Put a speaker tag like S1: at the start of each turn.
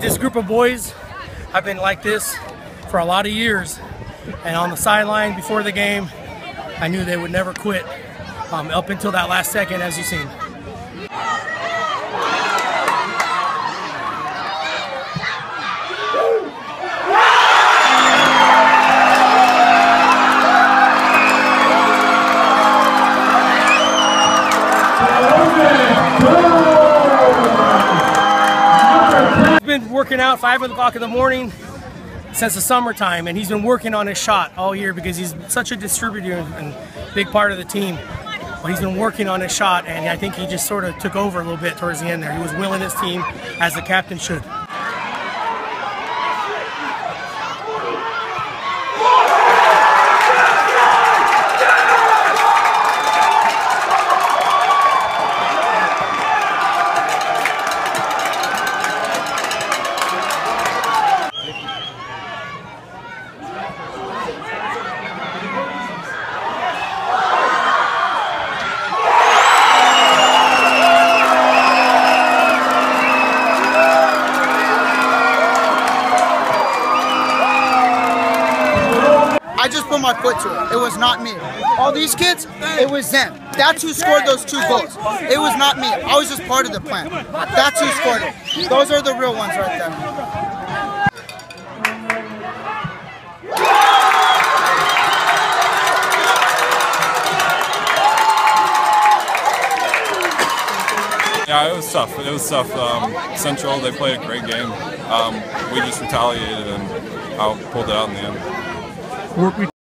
S1: this group of boys have been like this for a lot of years. And on the sideline before the game, I knew they would never quit um, up until that last second, as you've seen. Been working out five o'clock in the morning since the summertime, and he's been working on his shot all year because he's such a distributor and big part of the team. But he's been working on his shot, and I think he just sort of took over a little bit towards the end there. He was willing his team as the captain should.
S2: I just put my foot to it. It was not me. All these kids, it was them. That's who scored those two goals. It was not me. I was just part of the plan. That's who scored it. Those are the real ones right there.
S3: Yeah, it was tough. It was tough. Um, Central, they played a great game. Um, we just retaliated and I pulled it out in the end work.